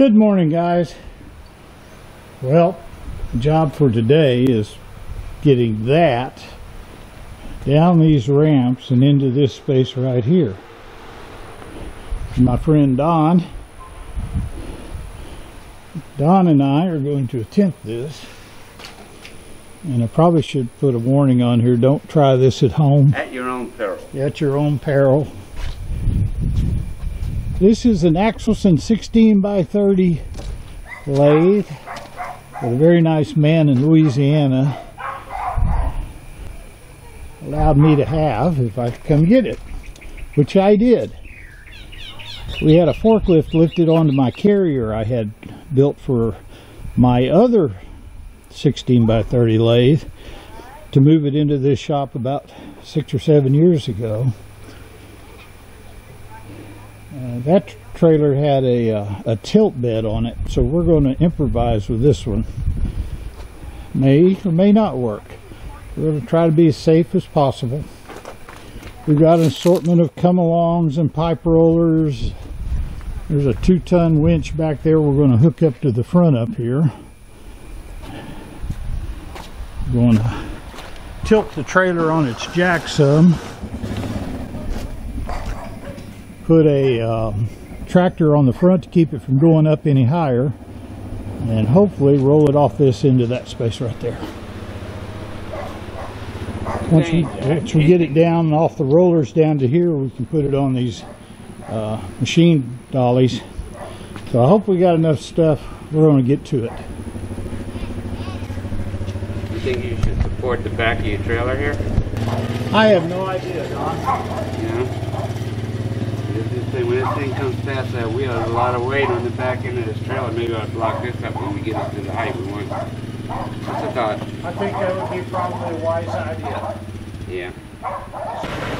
Good morning, guys. Well, the job for today is getting that down these ramps and into this space right here. My friend Don, Don and I are going to attempt this. And I probably should put a warning on here, don't try this at home At your own peril. at your own peril. This is an Axelson 16 by 30 lathe that a very nice man in Louisiana allowed me to have if I could come get it, which I did. We had a forklift lifted onto my carrier I had built for my other 16 by 30 lathe to move it into this shop about six or seven years ago. Uh, that trailer had a, uh, a tilt bed on it, so we're going to improvise with this one. May or may not work. We're going to try to be as safe as possible. We've got an assortment of come alongs and pipe rollers. There's a two ton winch back there we're going to hook up to the front up here. We're Going to tilt the trailer on its jack some put a um, tractor on the front to keep it from going up any higher and hopefully roll it off this into that space right there. Once we, once we get it down off the rollers down to here, we can put it on these uh, machine dollies. So I hope we got enough stuff. We're going to get to it. You think you should support the back of your trailer here? I have no idea, Don. Yeah. Thing, when this thing comes past that wheel, there's a lot of weight on the back end of this trailer. Maybe I'll block this up when we get it to the height we want. That's a thought. I think that would be probably a wise idea. Yeah.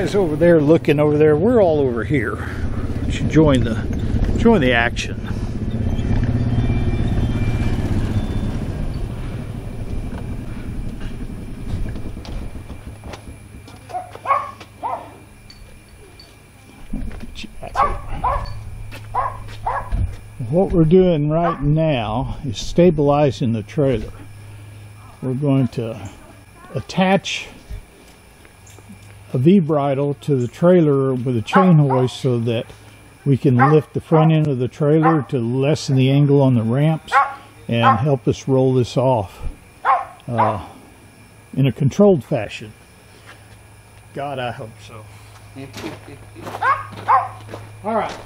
Guys over there looking over there. We're all over here. Should join the join the action. What we're doing right now is stabilizing the trailer. We're going to attach a V-bridle to the trailer with a chain hoist so that we can lift the front end of the trailer to lessen the angle on the ramps and help us roll this off uh, in a controlled fashion. God, I hope so. All right.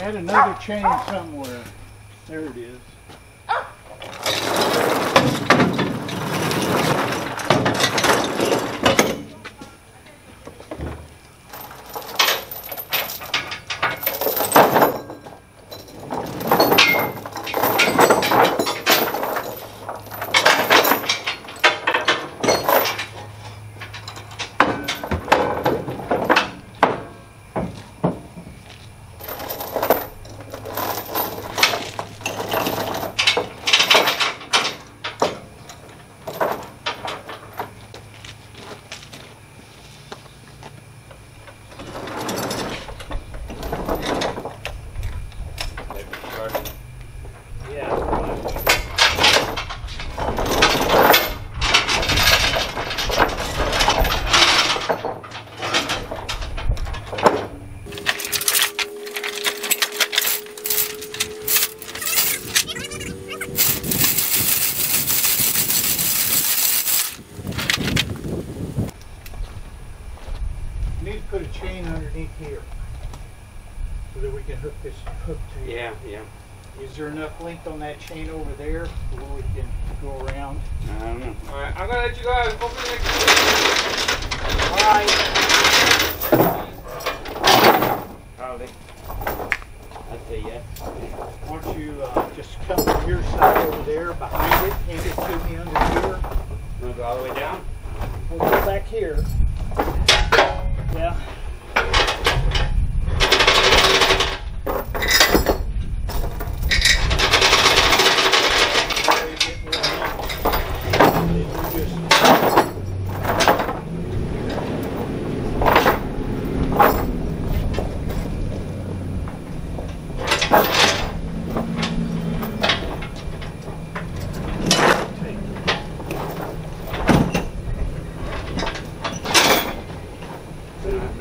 Add another chain somewhere. There it is. Need to put a chain underneath here so that we can hook this hook to Yeah, yeah. Is there enough length on that chain over there where we can go around? I don't know. All right, I'm gonna let you guys go for the next. All right. Probably. I'd say yes. Why don't you uh, just come from your side over there behind it, hand it to me under here. Wanna go all the way down? We'll go back here. Yeah.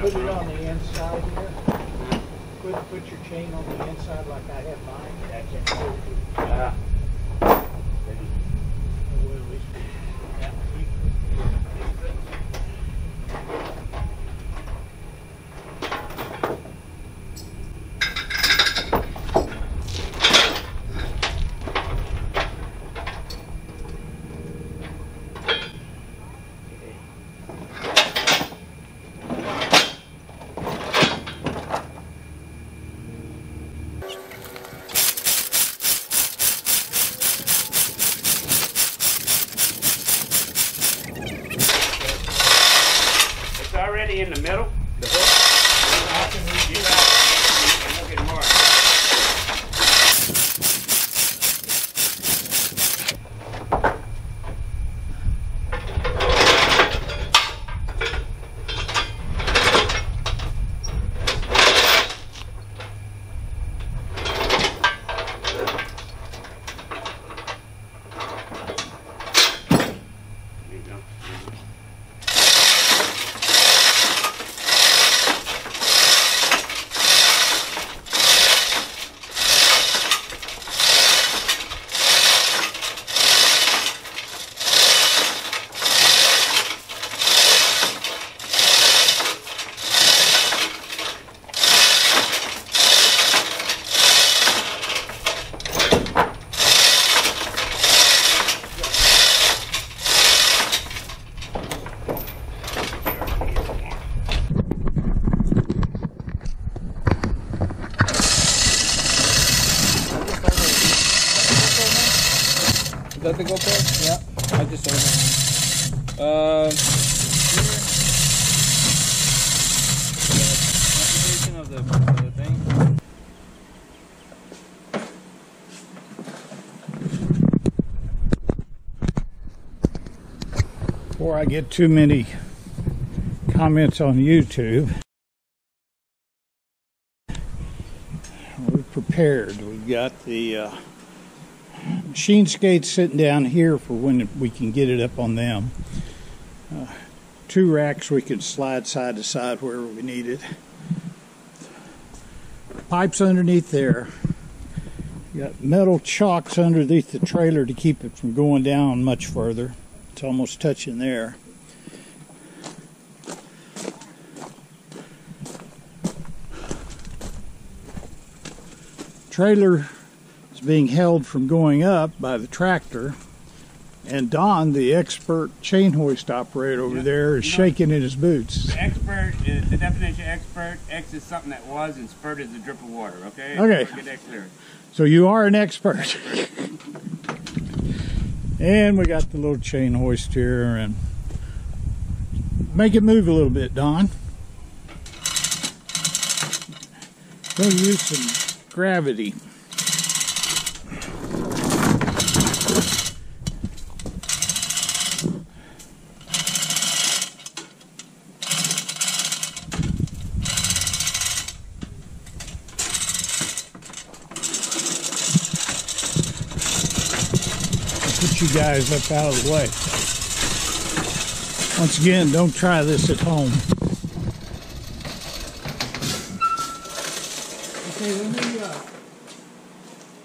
Put it, on the inside here. Put, put your chain on the inside like I have mine. I can hold it. Ah. Well, get too many comments on YouTube, we're prepared. We've got the uh, machine skates sitting down here for when we can get it up on them. Uh, two racks we can slide side to side wherever we need it. Pipes underneath there. Got metal chocks underneath the trailer to keep it from going down much further. It's almost touching there. Trailer is being held from going up by the tractor, and Don, the expert chain hoist operator over Yeah. there, is You know- shaking in his boots. Expert is the definition of expert. X is something that was, and spurt is a drip of water. Okay. Okay. Get that clear. So you are an expert. and we got the little chain hoist here and make it move a little bit, Don. Gonna use some gravity. Put you guys up out of the way. Once again, don't try this at home. Okay, let me uh,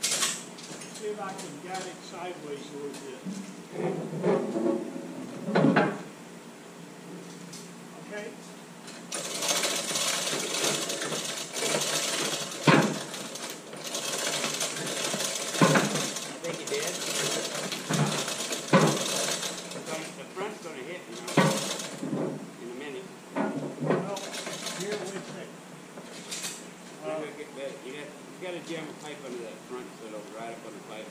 see if I can guide it sideways a little bit. Okay. I think you did. The front's gonna hit, you know, in a minute. Well, here, wait a second. You're gonna get better. You got, you gotta jam a pipe under that front so it'll ride up on the pipe.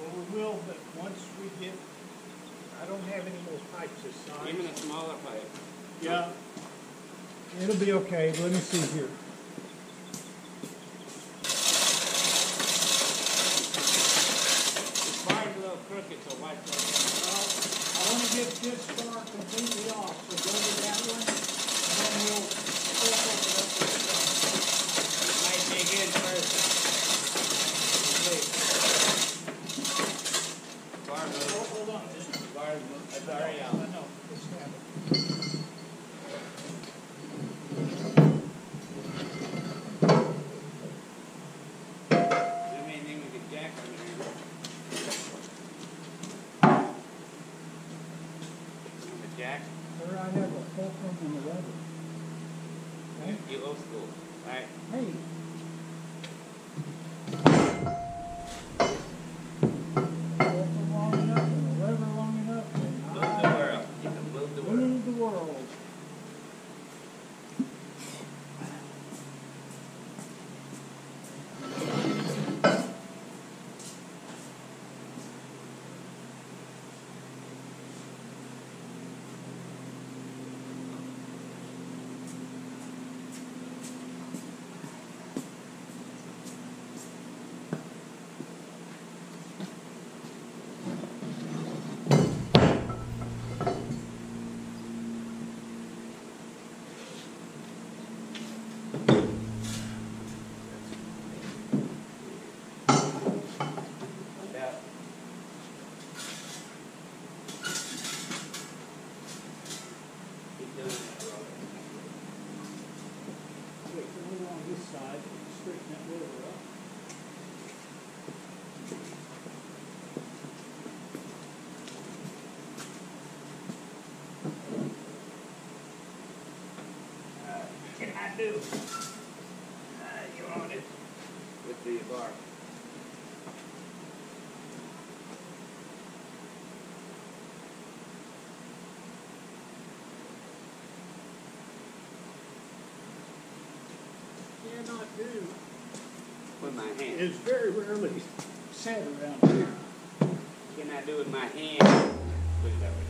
Well, we will, but once we get, I don't have any more pipes this time. Even a smaller pipe. Yeah. It'll be okay. Let me see here. Can I do? You on it. With the bar. Cannot do With my hand. It's very rarely said around here. Can I do with my hand? Put it that way.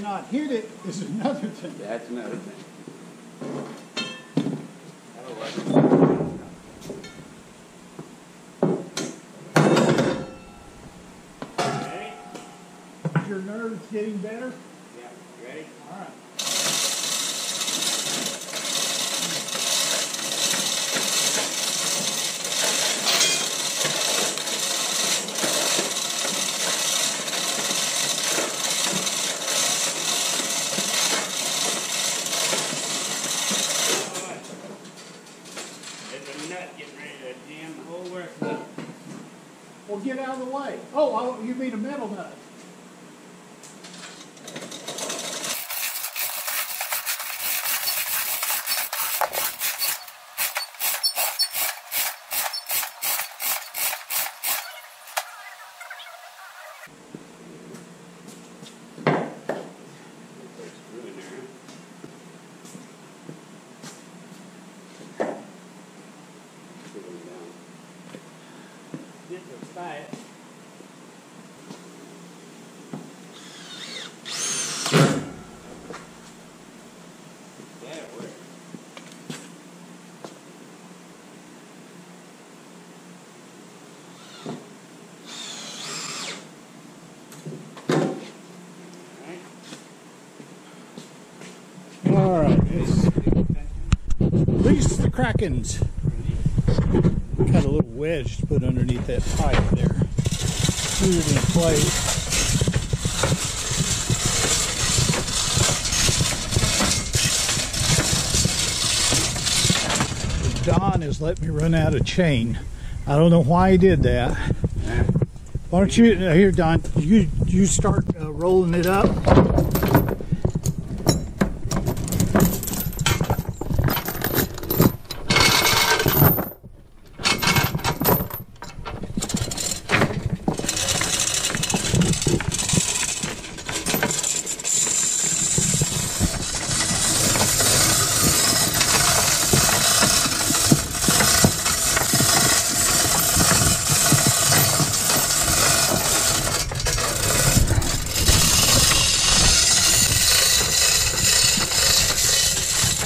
Cannot hit it is another thing. That's another thing. Is your nerves getting better? Yeah. Ready? All right. There's a nut getting ready to jam the whole works. Well, get out of the way. Oh, oh, you mean a metal nut? Screw in there. Screw them down. This will tight. That'll work. Alright. All right. It's, release the Krakens. Got a little wedge to put underneath that pipe there. Screw it in place. Don has let me run out of chain. I don't know why he did that. Why don't you uh, here, Don? You you start uh, rolling it up.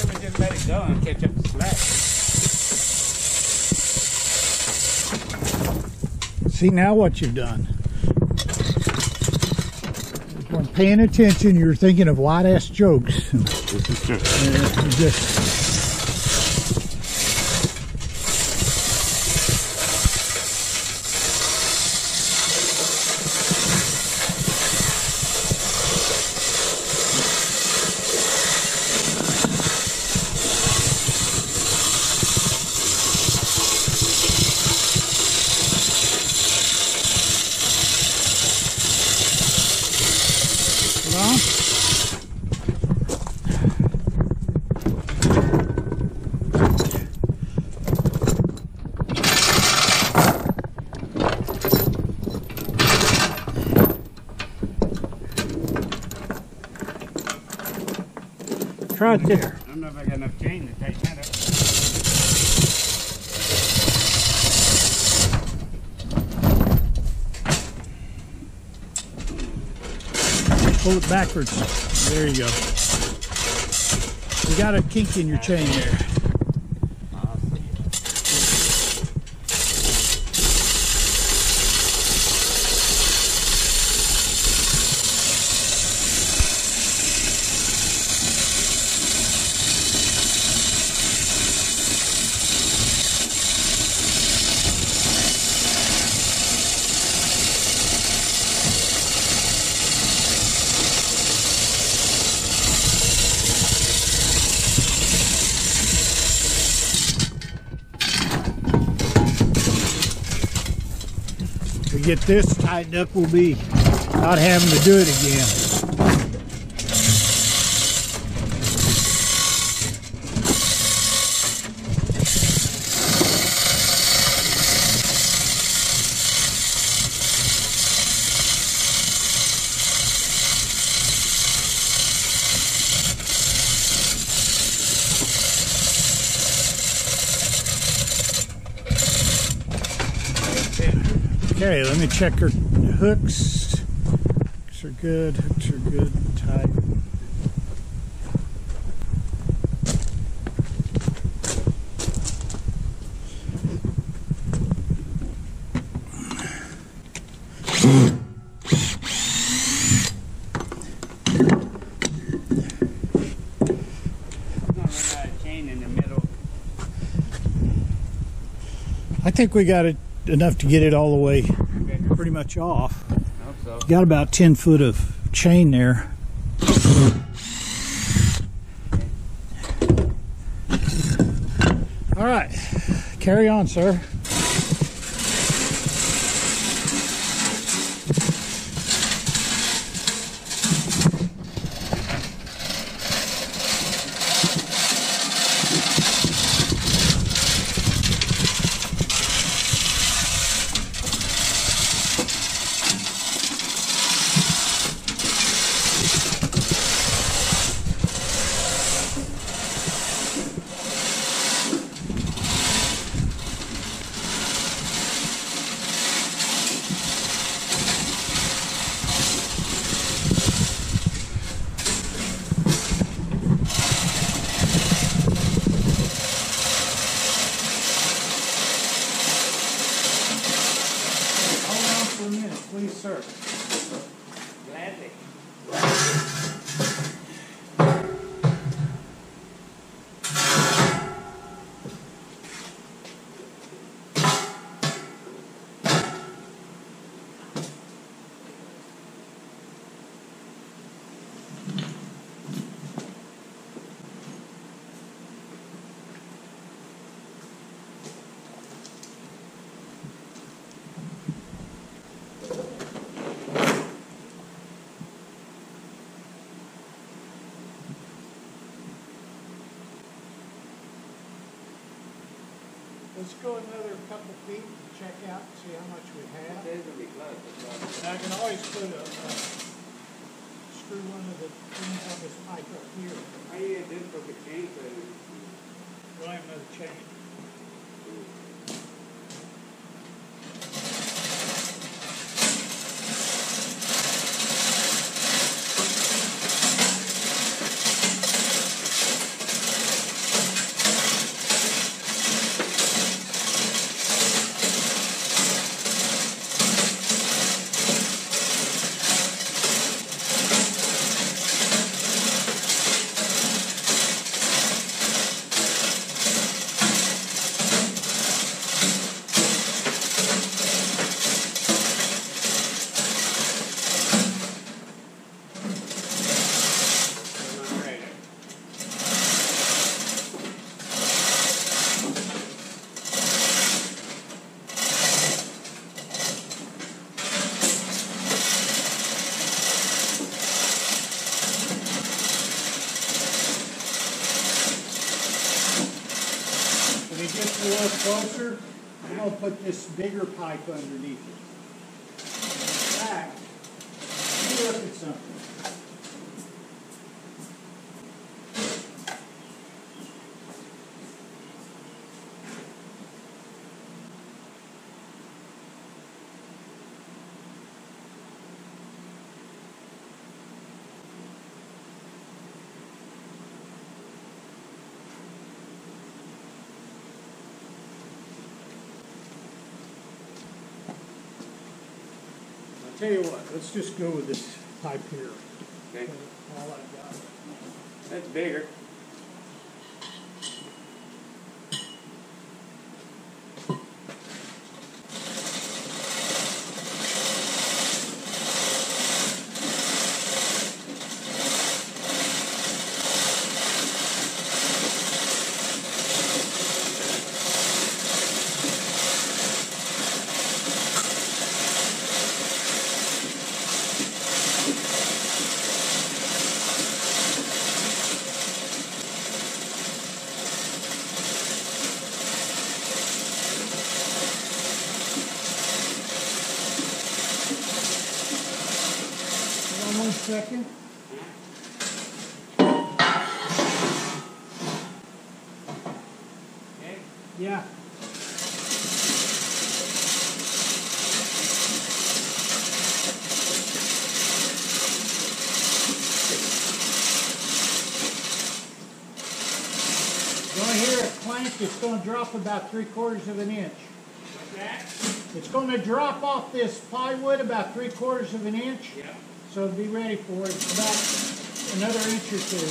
We just let it go and catch up the slack. See now what you've done. When paying attention, you're thinking of white ass jokes. You uh, just well, it there. I don't know if I got enough chain to tighten that up. Pull it backwards. There you go. You got a kink in your chain there. Get this tightened up, we'll be not having to do it again. Okay, let me check her hooks. Hooks are good. Hooks are good. tight. I'm gonna run out of chain in the middle. I think we got it enough to get it all the way pretty much off. So. Got about 10 foot of chain there. All right, carry on, sir. Hold on for a minute, please, sir. Gladly. Let's go another couple feet, and check out, and see how much we have. There's gonna be blood. that's And I can always put a, uh, screw one of the things on this pipe up here. How you gonna do for the chain for it? We'll have another chain. I'm ready. When it gets a little closer, I'm gonna put this bigger pipe underneath tell you what, let's just go with this pipe here. Okay. All I've got. That's bigger. Hold on one second. Okay. Yeah. here at Plank, it's about three quarters of an inch. That? It's gonna drop off this plywood about three quarters of an inch. Yep. So be ready for it, about another inch or two.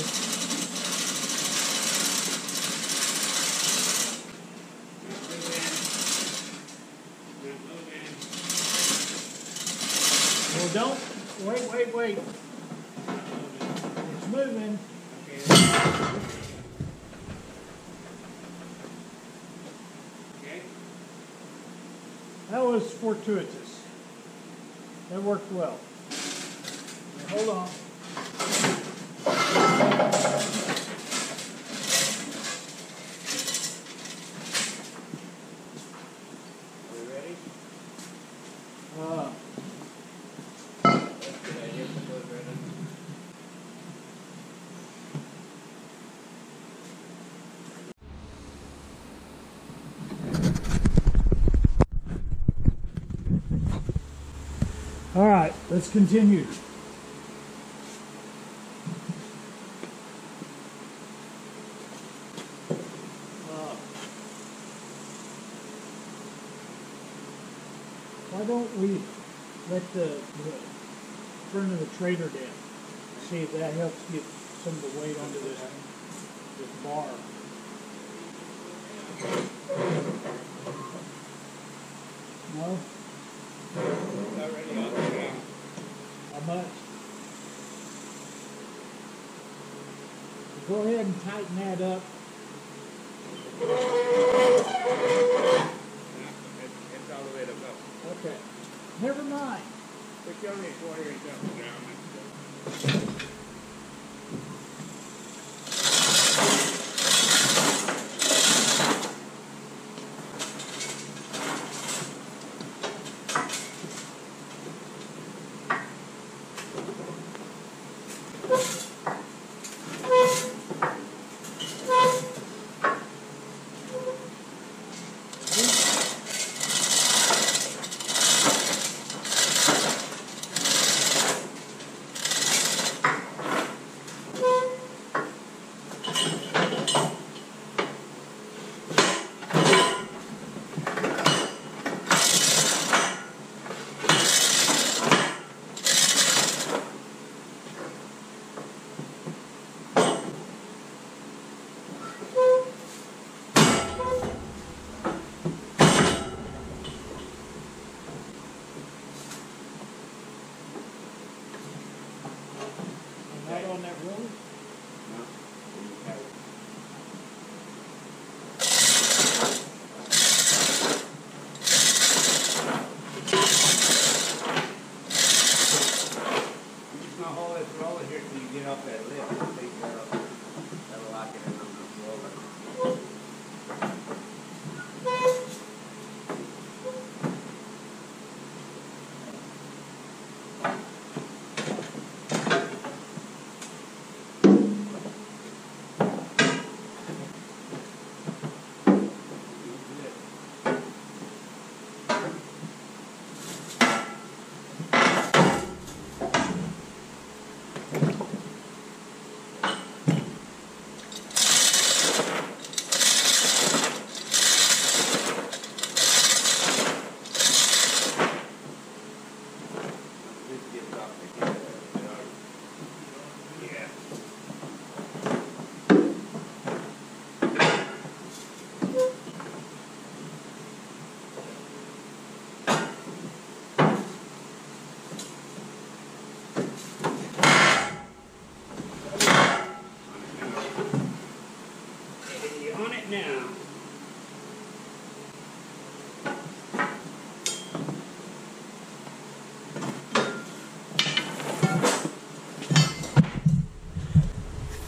Not moving. Not moving. Well, don't, wait, wait, wait. It's moving. Okay. Okay. That was fortuitous. That worked well. Now, hold on. Are we ready? Uh, Good idea. Put those right in. all right, let's continue. Uh, Why don't we let the, the front of the trader down? See if that helps get some of the weight onto this, this bar. No? Already on the ground. How much? Go ahead and tighten that up.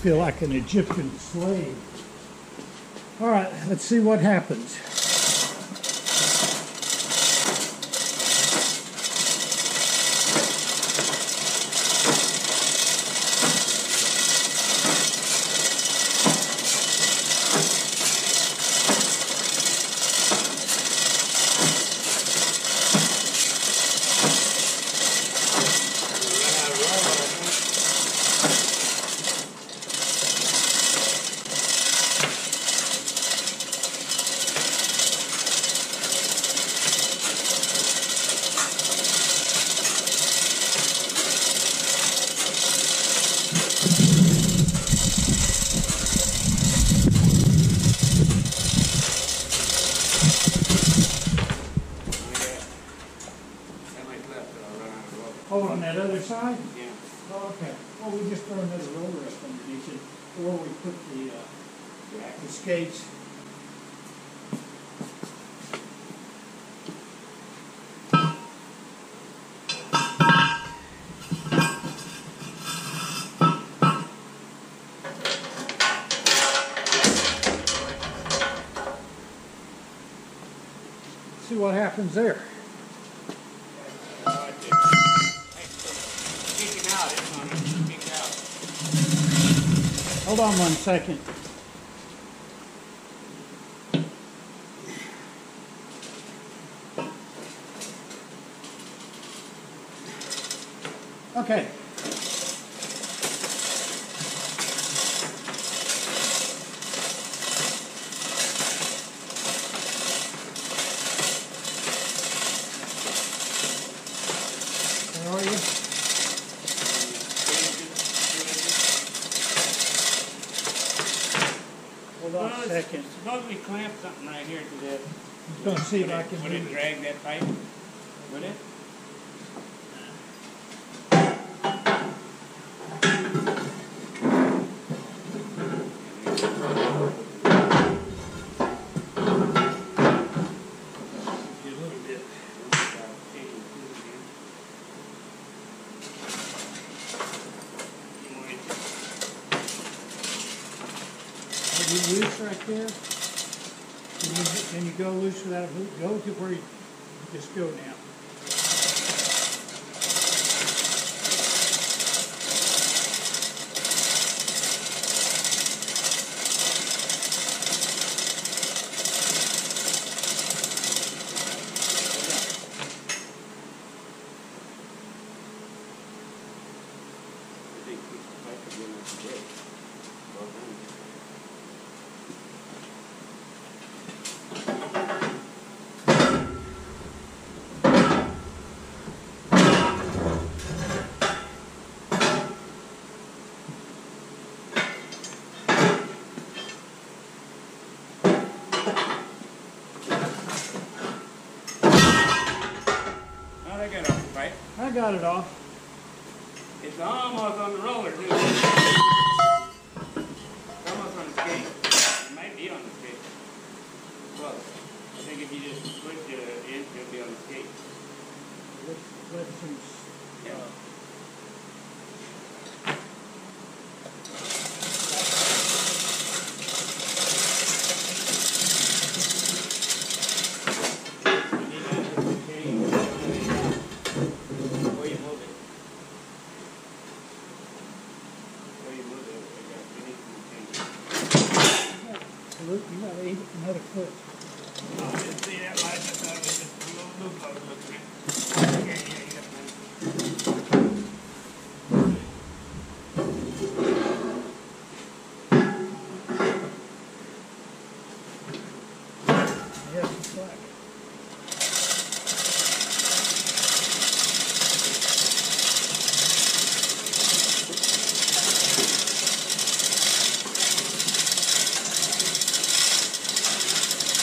Feel like an Egyptian slave. All right, let's see what happens. See what happens there. Kicking out, it's gonna kick out. Hold on one second. Second. Suppose we clamp something right here to that. Just gonna see if I can Would move it it. drag that pipe? Would it? There? Can you, can you go loose without a boot? Go to where you, just go now. I think the pipe would be enough to break. Well done. Oh, they got off the pipe. I got it off. It's almost on the roller too. It's almost on the skate. It might be on the skate. Well, I think if you just push it in, it'll be on the skate. Let, let some, Yeah. uh, You need to have the chain Before you move it. Before you move it, you got, you need some chain. look, you got eight, another foot. Oh, I didn't see that light, I thought it was just a little loop I was looking at. Yeah, yeah, you got plenty. Yeah, some slack.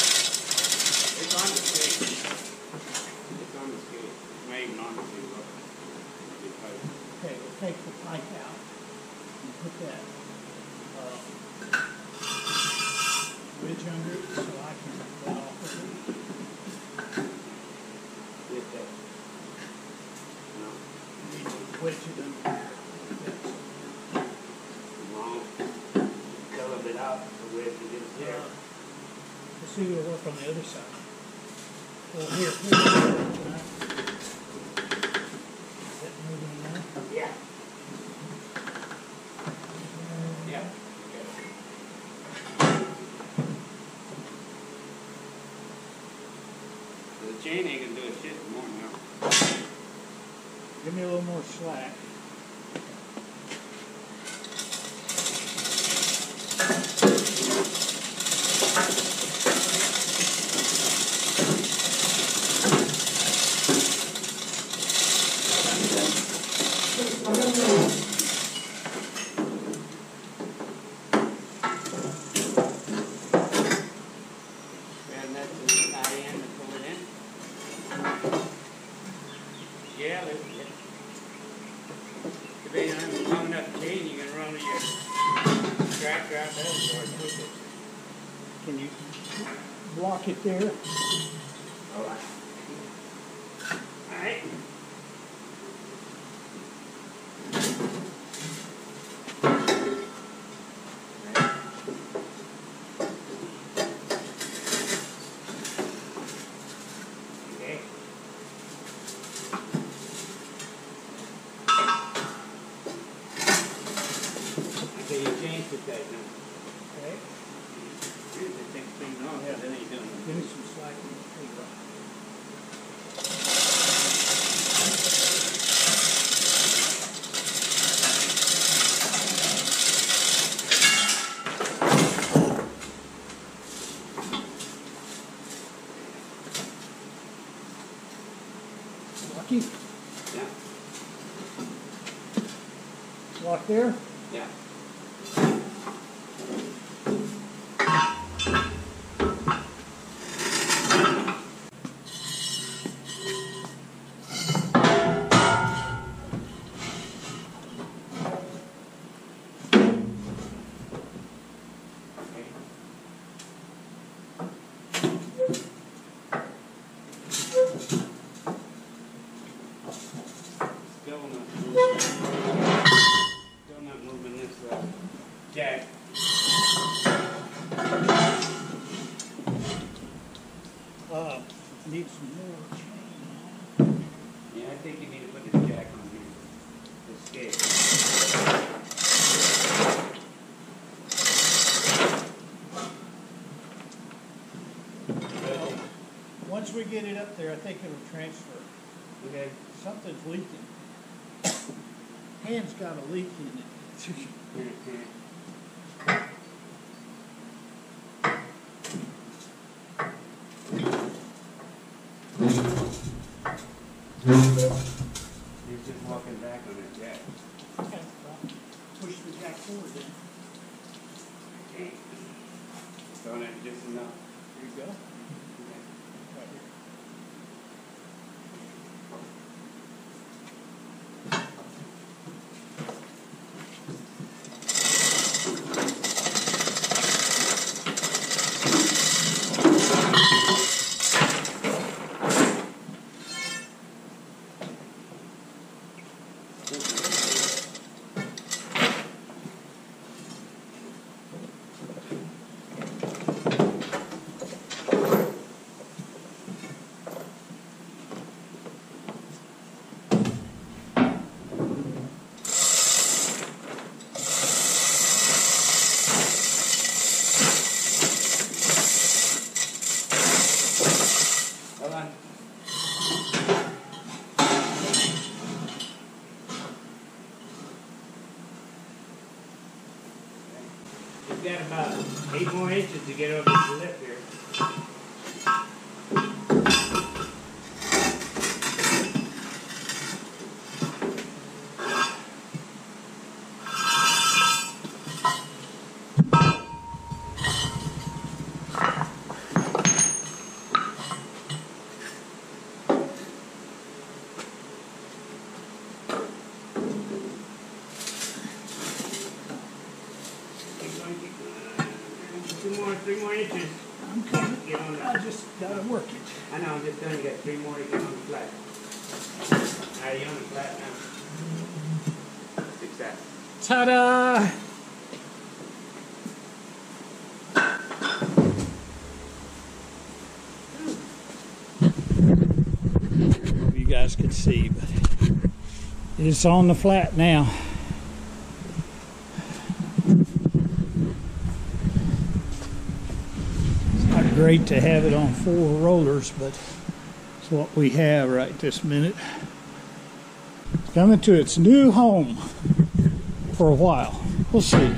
It's on the skate. It's on the skate. It's not even on the skate, look. Because Okay, we'll take the pipe out and put that, uh, ridge under it so I can let off of it. with that. No, Need to wedge it under there. long, tell out the way it is there. Yeah. Let's see what'll work on the other side. Well, here, here. Can I- Is that moving now? Yeah. Yeah. The chain ain't gonna do a shit more now. Give me a little more slack. And that's the tie in and pull it in. Yeah, let's, let's Can you block it there? Alright. Alright. Okay. Okay, that now. Okay. Here's the thing, thing, oh, yeah, that ain't doing Give it. me some slack. There you go. Lucky, Yeah, lock there. yeah. Okay. Still not moving. Still not moving this uh, jack. Uh, need some more. Yeah, I think you need to put this jack on here. The scale. Once we get it up there, I think it'll transfer. Okay. Something's leaking. Hand's got a leak in it. Mhm. He's just walking back on that jack. Okay, well, push the jack forward then. Okay. So that's just enough. There you go. Okay. Right here. Hold on. We've got about eight more inches to get over the lip here. Keep going, keep going. Two more, three more inches. I'm coming. Get on I just gotta work it. I know, I'm just telling you, got three more to get on the flat. Alright, you on the flat now. Success. Ta-da! You guys can see, but it's on the flat now. Great to have it on four rollers, but it's what we have right this minute. Coming to its new home for a while. We'll see.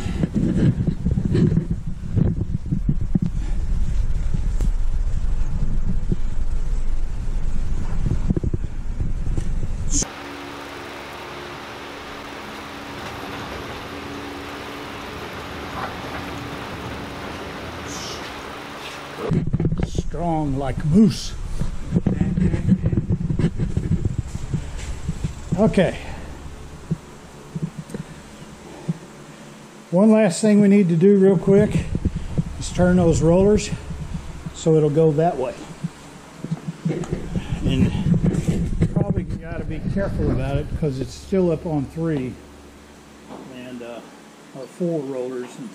Like moose. Okay. One last thing we need to do real quick is turn those rollers so it'll go that way. And probably got to be careful about it because it's still up on three and uh, or four rollers. And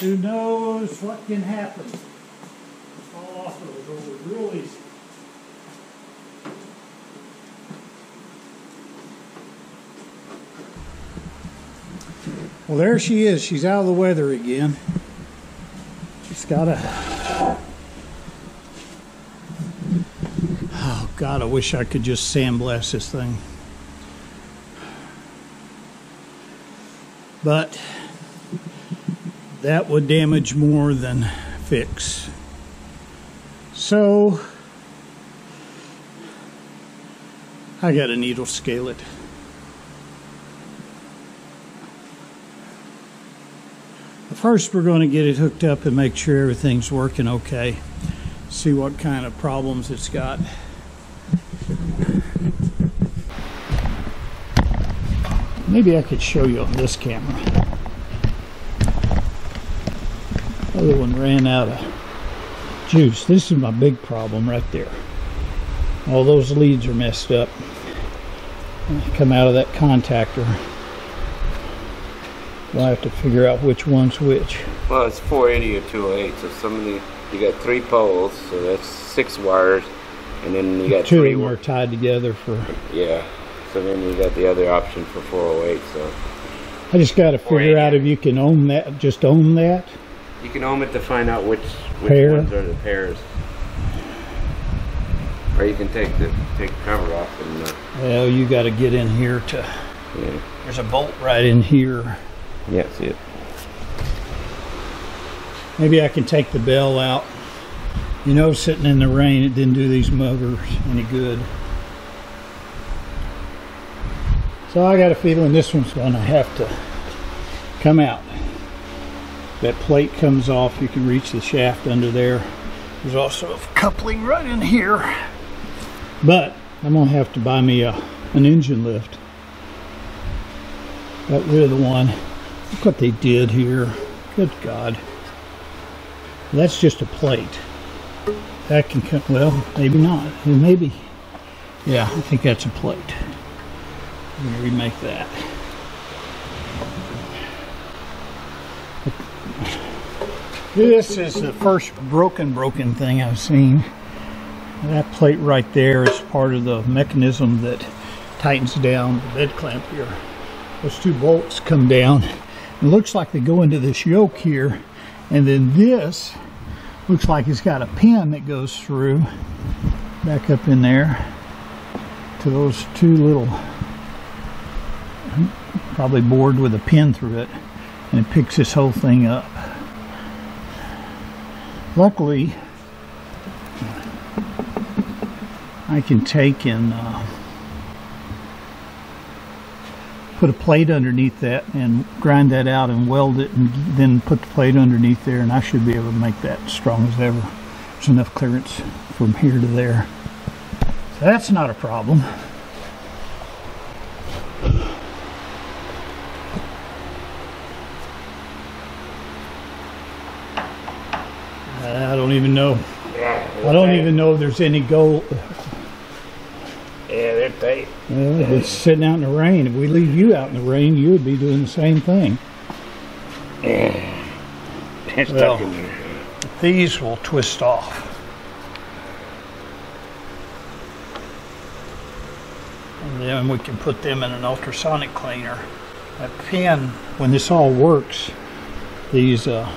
who knows what can happen? Fall off of those rollers real easy. Well, there she is. She's out of the weather again. She's got a. Oh, God, I wish I could just sandblast this thing. But that would damage more than fix. So, I got a needle scale it. First, we're going to get it hooked up and make sure everything's working okay. See what kind of problems it's got. Maybe I could show you on this camera. Other one ran out of juice. This is my big problem right there. All those leads are messed up. Come out of that contactor. We'll have to figure out which one's which. Well, it's 480 or 208, so some of the, you got three poles, so that's six wires, and then you got Two three of them are tied together for. Yeah, so then you got the other option for 408, so I just got to figure out if you can own that. Just own that. You can ohm it to find out which which Pair. ones are the pairs. Or you can take the take the cover off and uh, Well, you got to get in here to. yeah, There's a bolt right in here. yeah, see it. Maybe I can take the bell out. You know, sitting in the rain, it didn't do these motors any good. So I got a feeling this one's going to have to come out. That plate comes off, you can reach the shaft under there. There's also a coupling right in here. But I'm to have to buy me a, an engine lift. Got rid of the one. Look what they did here. Good God. That's just a plate. That can come, well, maybe not. Maybe. Yeah, I think that's a plate. I'm to remake that. This is the first broken, broken thing I've seen. That plate right there is part of the mechanism that tightens down the bed clamp here. Those two bolts come down. It looks like they go into this yoke here. And then this looks like it's got a pin that goes through back up in there to those two little probably bored with a pin through it and it picks this whole thing up luckily I can take and uh, put a plate underneath that and grind that out and weld it and then put the plate underneath there and I should be able to make that strong as ever. There's enough clearance from here to there. So that's not a problem. I don't even know. I don't even know if there's any gold. Yeah, they're tight. Well, if it's sitting out in the rain, if we leave you out in the rain, you would be doing the same thing. They're stuck Well. These will twist off. And then we can put them in an ultrasonic cleaner. That pin, when this all works, these uh,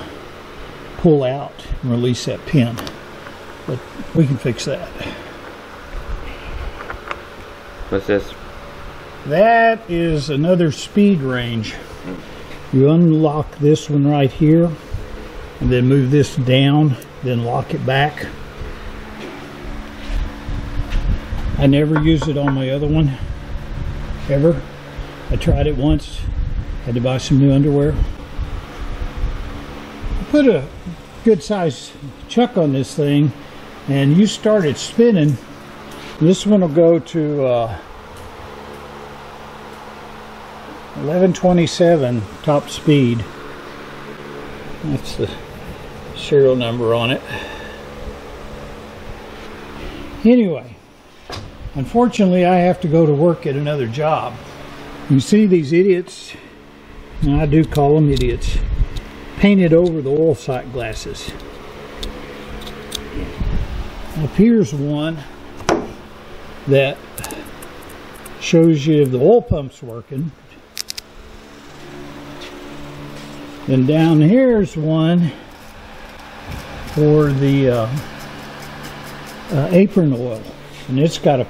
pull out and release that pin. But we can fix that. What's this? That is another speed range. You unlock this one right here, and then move this down, then lock it back. I never used it on my other one, ever. I tried it once, had to buy some new underwear. Put a good sized chuck on this thing, and you started spinning. This one will go to uh, 1127 top speed. That's the serial number on it. Anyway, unfortunately, I have to go to work at another job. You see these idiots, and I do call them idiots, painted over the oil sight glasses. Well, here's one that shows you if the oil pump's working. And down here's one for the uh, uh, apron oil, and it's got a